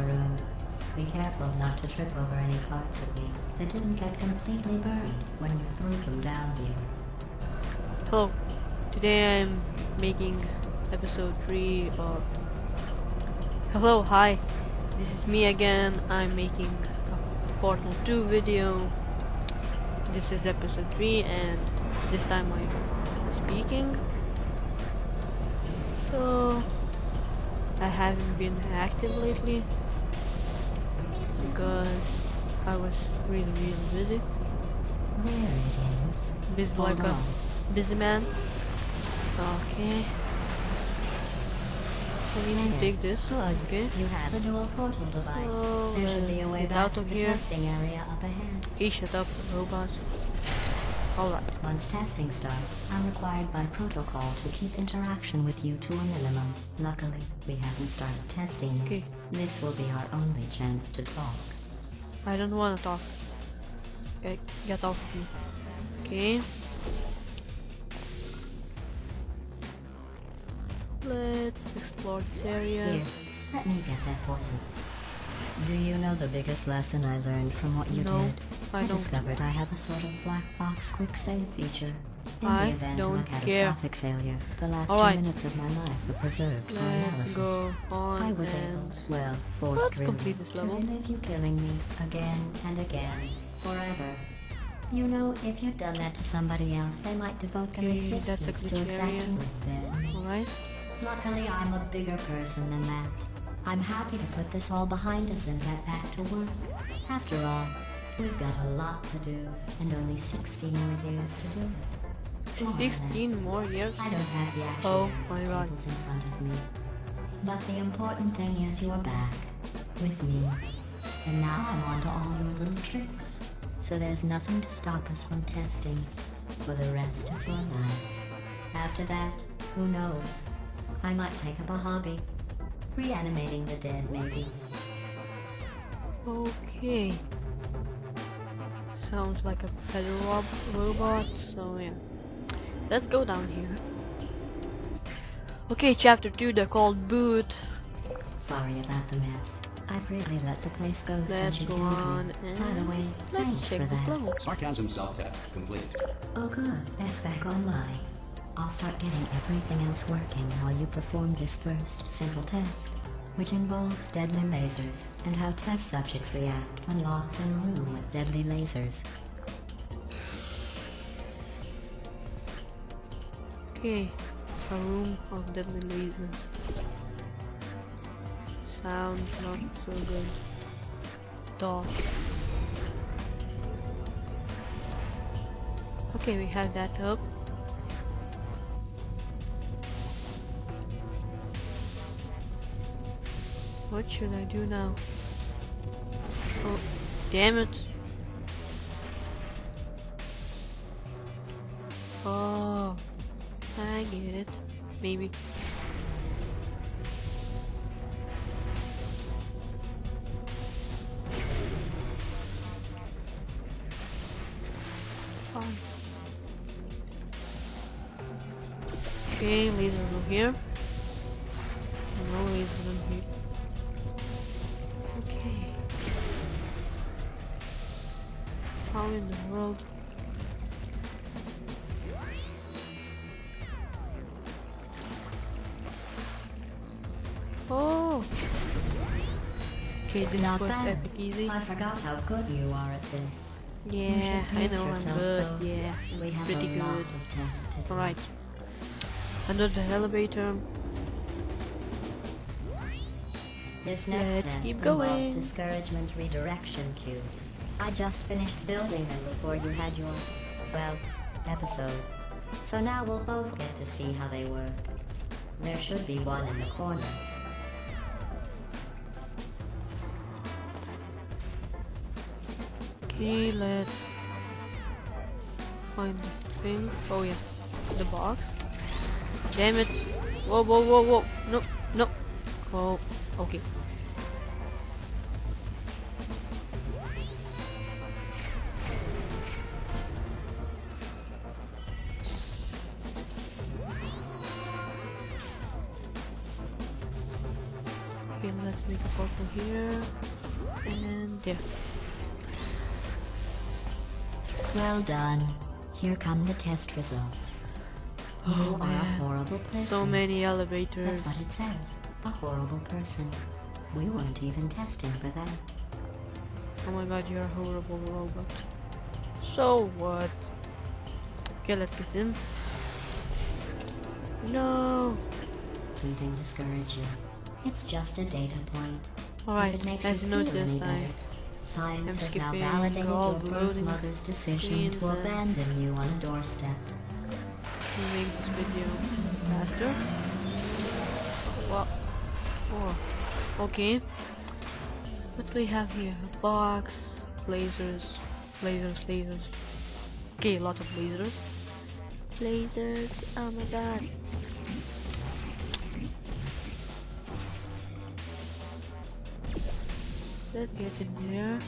room. Be careful not to trip over any parts of me that didn't get completely buried when you threw them down here. Hello. Today I'm making episode 3 of... Hello, hi. This is me again. I'm making a Portal 2 video. This is episode 3 and this time I'm speaking. So... I haven't been active lately because I was really really busy. There it is. Busy Hold like on. a busy man. Okay. I need to take this. Okay. You have a dual portal device. Oh, there should be a way back out to of the here. testing area up ahead. Okay, shut up, robot. Alright. Once testing starts, I'm required by protocol to keep interaction with you to a minimum. Luckily, we haven't started testing yet. Okay. This will be our only chance to talk. I don't wanna talk. Okay, get off of me. Okay. Let's explore this area. Here, let me get that for you. Do you know the biggest lesson I learned from what you No, did? I discovered I have a sort of black box quick save feature. In I the event of a don't care. catastrophic failure, the last two minutes of my life were preserved for analysis. go on I was able, well, forced really, to relive you killing me again and again, forever. You know, if you'd done that to somebody else, they might devote their Okay, existence to exacting revenge. Alright. Luckily, I'm a bigger person than that. I'm happy to put this all behind us and get back to work. After all, we've got a lot to do, and only 60 more years to do it. More 16 more years. I don't have the actual Oh my God. tables in front of me. But the important thing is you're back with me. And now I'm on to all your little tricks. So there's nothing to stop us from testing for the rest of your life. After that, who knows? I might take up a hobby. Reanimating the dead, maybe. Okay. Sounds like a feather rob robot, so yeah. Let's go down here. Okay, chapter 2, they're called boot. Sorry about the mess. I've really let the place go Let's since you go killed on me. and By the way, let's thanks check for this that. level. Sarcasm self-test complete. Oh good, that's back online. I'll start getting everything else working while you perform this first simple test, which involves deadly lasers and how test subjects react when locked in a room with deadly lasers. Okay, a room of deadly lasers. Sounds not so good. Dark. Okay, we have that up. What should I do now? Oh, damn it. Oh, I get it. Maybe. Okay, laser over here. Okay, this Not was bad. epic easy. I forgot how good you are at this. Yeah, I know I'm good. though. Yeah, We have pretty a lot good. of tests to do. Alright. Another elevator. This next Let's test keep involves going. discouragement redirection cubes. I just finished building them before you had your, well, episode. So now we'll both get to see how they work. There should be one in the corner. Let's find the thing. Oh yeah, the box. Damn it! Whoa, whoa, whoa, whoa! No, no. Oh. Okay, done. Here come the test results. Oh, you Oh, are a horrible person. So many elevators. That's what it says. A horrible person. We weren't even testing for that. Oh my god, you're a horrible robot. So what? Okay, let's get in. No! Something discourage you. It's just a data point. Alright, if it makes as you you noticed, any better. I Science I'm has now skipping validated your the birth mother's decision to and- abandon you on a doorstep. will make this video faster. Well, oh, okay. What do we have here? A box, lasers, lasers, lasers. Okay, lots of lasers. Lasers, oh my god. Let's get in there.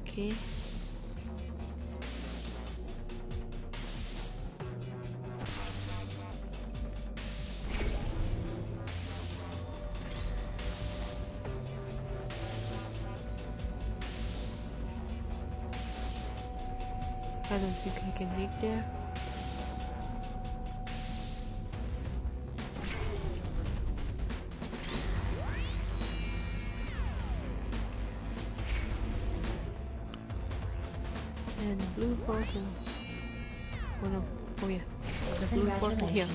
Okay. I don't think I can make there. And blue portal. Oh no. Oh yeah. The blue here.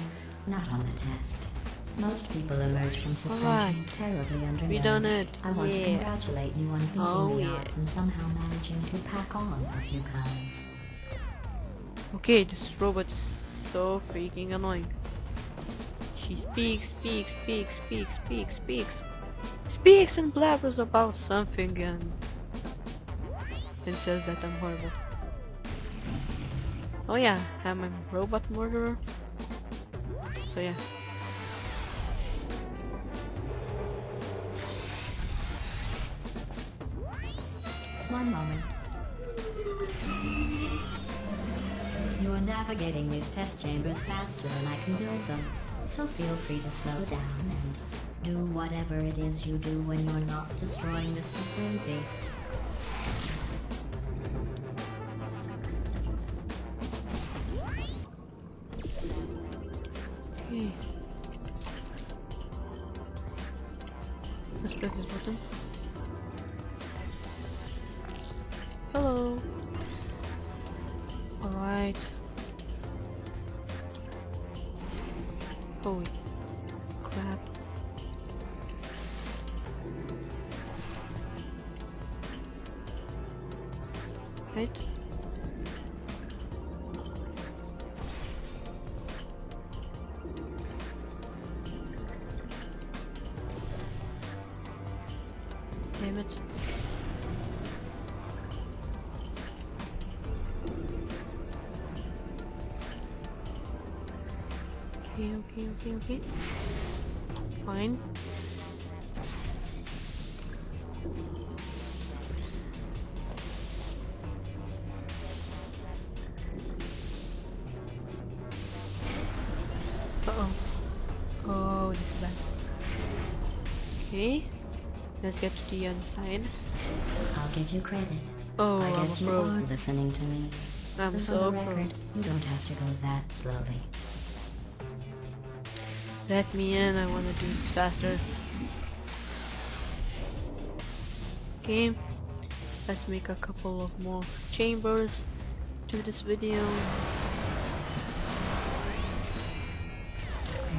Not on the test. Most people emerge from suspension Alright. terribly undernourished. We done it. I want to congratulate you on beating Oh, the yeah. odds and somehow managing to pack on a few pounds. Okay, this robot is so freaking annoying. She speaks, speaks, speaks, speaks, speaks, speaks, speaks and blabbers about something and and says that I'm horrible. Oh yeah, I'm a robot murderer. So yeah. One moment. You are navigating these test chambers faster than I can build them, so feel free to slow down and do whatever it is you do when you're not destroying this facility. Let's press this button. Okay, okay, okay, okay. Fine. Uh-oh. Oh, this is bad. Okay. Let's get to the other side. I'll give you credit. Oh, I I'm guess a you pro. are listening to me. I'm so pro. record, you don't have to go that slowly. Let me in, I wanna do this faster. Okay, let's make a couple of more chambers to this video.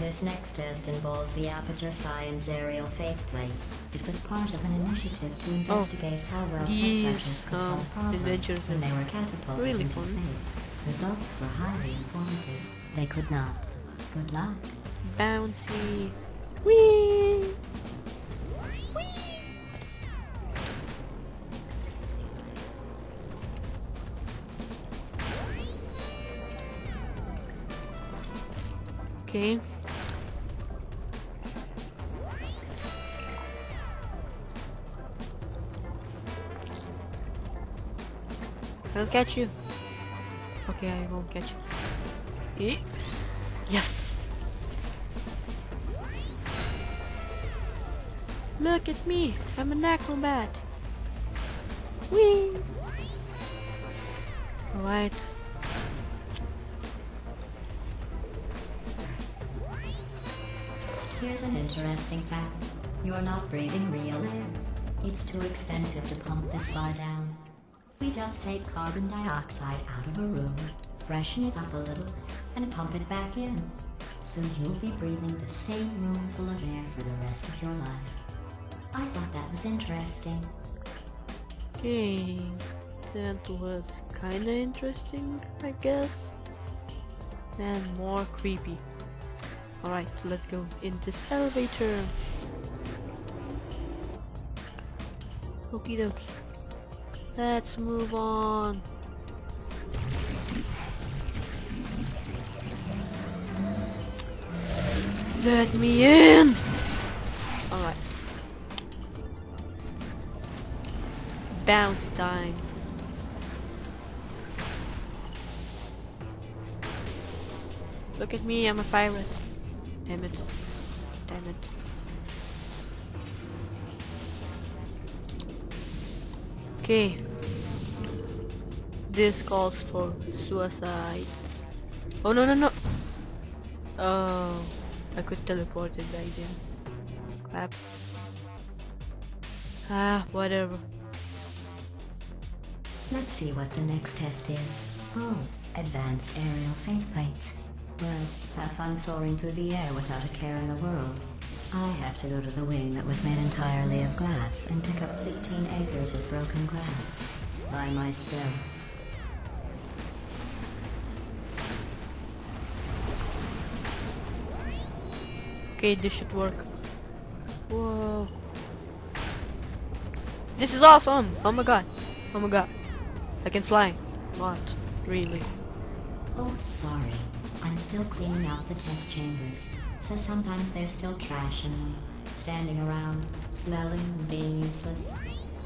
This next test involves the Aperture Science Aerial Faithplate. It was part of an initiative to investigate how well test Oh, subjects could um, solve problems adventures when they were catapulted really into fun. space. Results were highly informative. They could not. Good luck. Bouncy. Whee! Okay. I'll catch you. Okay, I won't catch you. Yes. Look at me. I'm an acrobat. Whee! Alright. Here's an interesting fact. You're not breathing real air. It's too expensive to pump this far down. We just take carbon dioxide out of a room, freshen it up a little, and pump it back in. So you'll be breathing the same room full of air for the rest of your life. I thought that was interesting. Okay. That was kinda interesting, I guess. And more creepy. Alright, let's go in this elevator. Okie dokie. Let's move on. Let me in! Bounce time. Look at me, I'm a pirate. Damn it. Damn it. Okay. This calls for suicide. Oh no no no! Oh, I could teleport it back then. Crap. Ah, whatever. Let's see what the next test is. Oh, advanced aerial faith plates. Well, have fun soaring through the air without a care in the world. I have to go to the wing that was made entirely of glass and pick up 15 acres of broken glass. By myself. Okay, this should work. Whoa. This is awesome! Oh my god. Oh my god. I can fly. Not really. Oh, sorry. I'm still cleaning out the test chambers. So sometimes there's still trash in them. Standing around, smelling and being useless.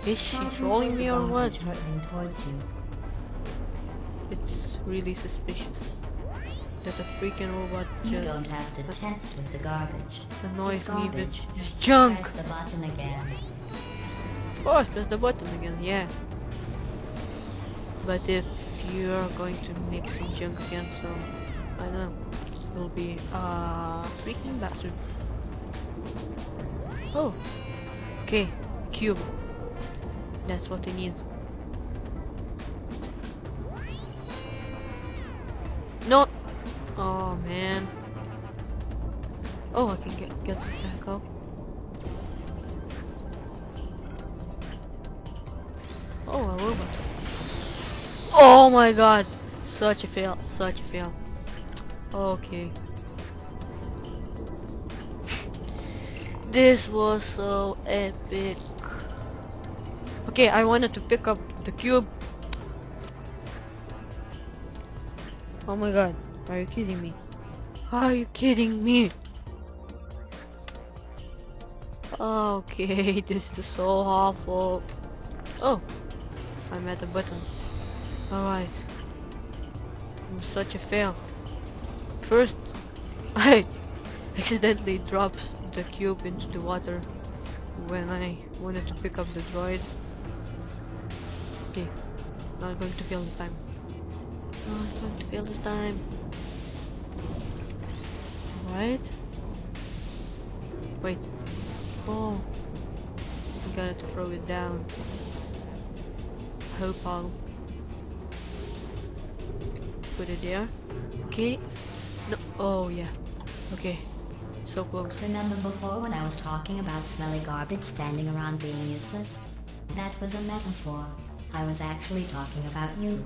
Is she trolling me or what? hurtling towards you. It's really suspicious. That a freaking robot just You don't have to test with the garbage. annoys It's me garbage. his junk. Press the button again. Of course, press the button again, yeah. But if you're going to make some junk again, so I don't know, it will be uh, a freaking bastard. Oh, okay, cube. That's what I need. No. Oh man. Oh, I can get get it back up. Oh, a robot. Oh my god. Such a fail. Such a fail. Okay. this was so epic. Okay, I wanted to pick up the cube. Oh my god. Are you kidding me? Are you kidding me? Okay, this is so awful. Oh, I'm at the button. Alright. I'm such a fail. First, I accidentally dropped the cube into the water when I wanted to pick up the droid. Okay, not going to fail this time. Not going to fail this time. Alright. Wait. Oh. I gotta throw it down. I Hope I'll put it there. Okay. No. Oh yeah. Okay. So close. Remember before when I was talking about smelly garbage standing around being useless? That was a metaphor. I was actually talking about you.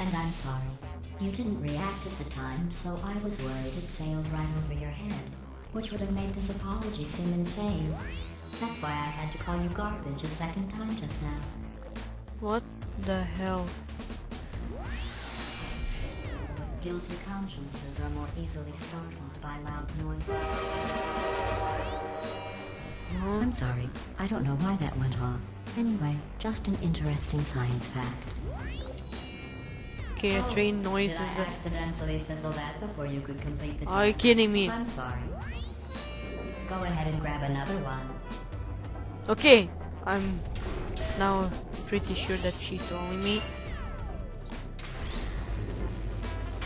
And I'm sorry. You didn't react at the time, so I was worried it sailed right over your head, which would have made this apology seem insane. That's why I had to call you garbage a second time just now. What the hell? Guilty consciences are more easily startled by loud noises. I'm sorry. I don't know why that went off. Anyway, just an interesting science fact. Okay, a train noise Did I accidentally fizzle that before you could complete the Are you kidding me? I'm sorry. Go ahead and grab another one. Okay, I'm now pretty sure that she's trolling me.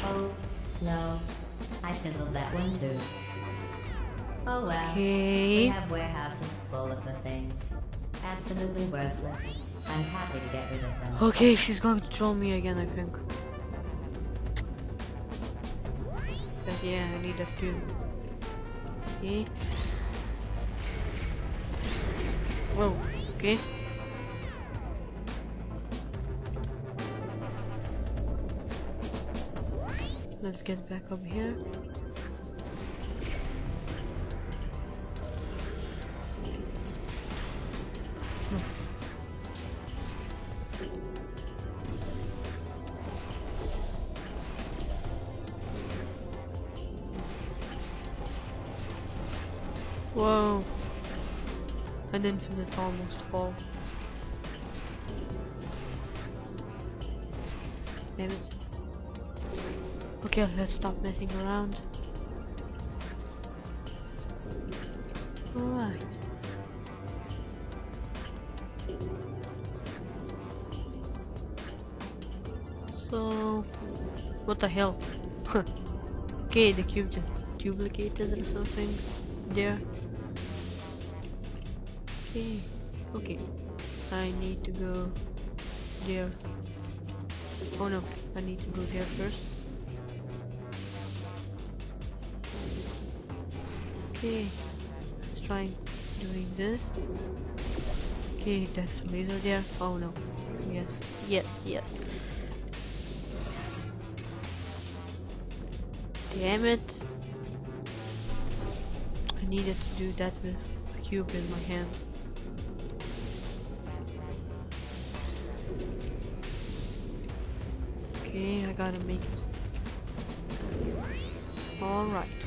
Oh, no. I fizzled that one too. Oh well. We Okay. have warehouses full of the things. Absolutely worthless. I'm happy to get rid of them. Okay, she's going to troll me again, I think. But yeah, I need that too. Okay. Whoa, okay. Let's get back up here. Hmm. Whoa. An infinite almost fall. Damn it. Okay, let's stop messing around. Alright. So, what the hell? okay, the cube just duplicated or something there. Okay, okay. I need to go there. Oh no, I need to go there first. Okay, let's try doing this. Okay, that's the laser there. Oh no. Yes, yes, yes. Damn it. I needed to do that with a cube in my hand. Okay, I gotta make it. Alright.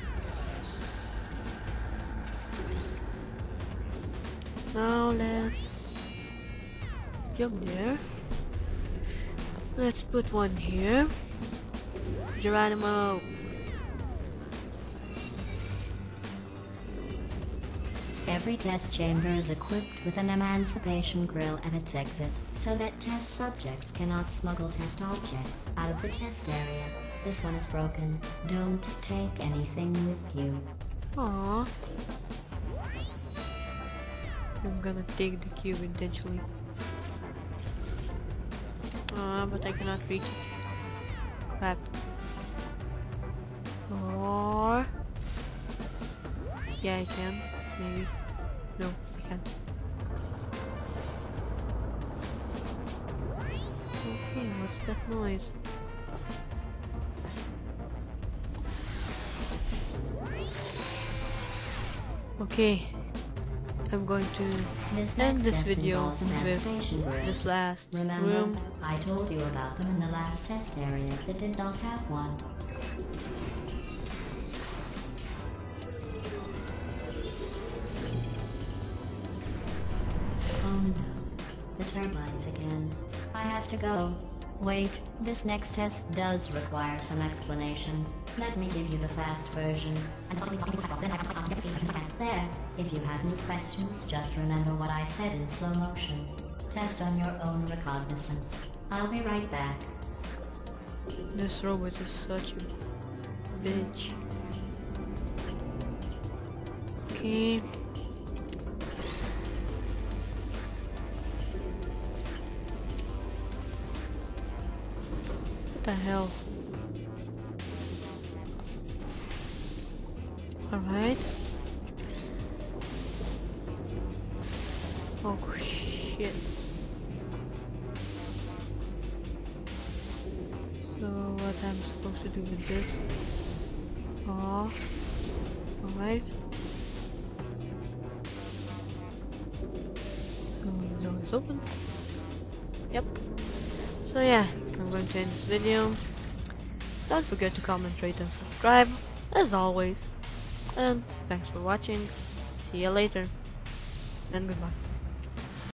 Now let's jump there. Let's put one here. Geronimo. Every test chamber is equipped with an emancipation grill at its exit, so that test subjects cannot smuggle test objects out of the test area. This one is broken. Don't take anything with you. Aww. I'm gonna take the cube intentionally. Ah, but I cannot reach it. Crap. Or... Yeah, I can. Maybe. No, I can't. Okay, what's that noise? Okay, I'm going to This end this video with this last Remember, room. I told you about them in the last test area that did not have one. Oh no, the turbines again. I have to go. Wait, this next test does require some explanation. Let me give you the fast version. There, if you have any questions, just remember what I said in slow motion. Test on your own recognizance. I'll be right back. This robot is such a bitch. Okay. The hell? Alright. Oh shit. So what I'm supposed to do with this? Oh, alright. So the door is open. Yep. So yeah, going to end this video. Don't forget to comment, rate and subscribe, as always. And thanks for watching. See you later. And goodbye.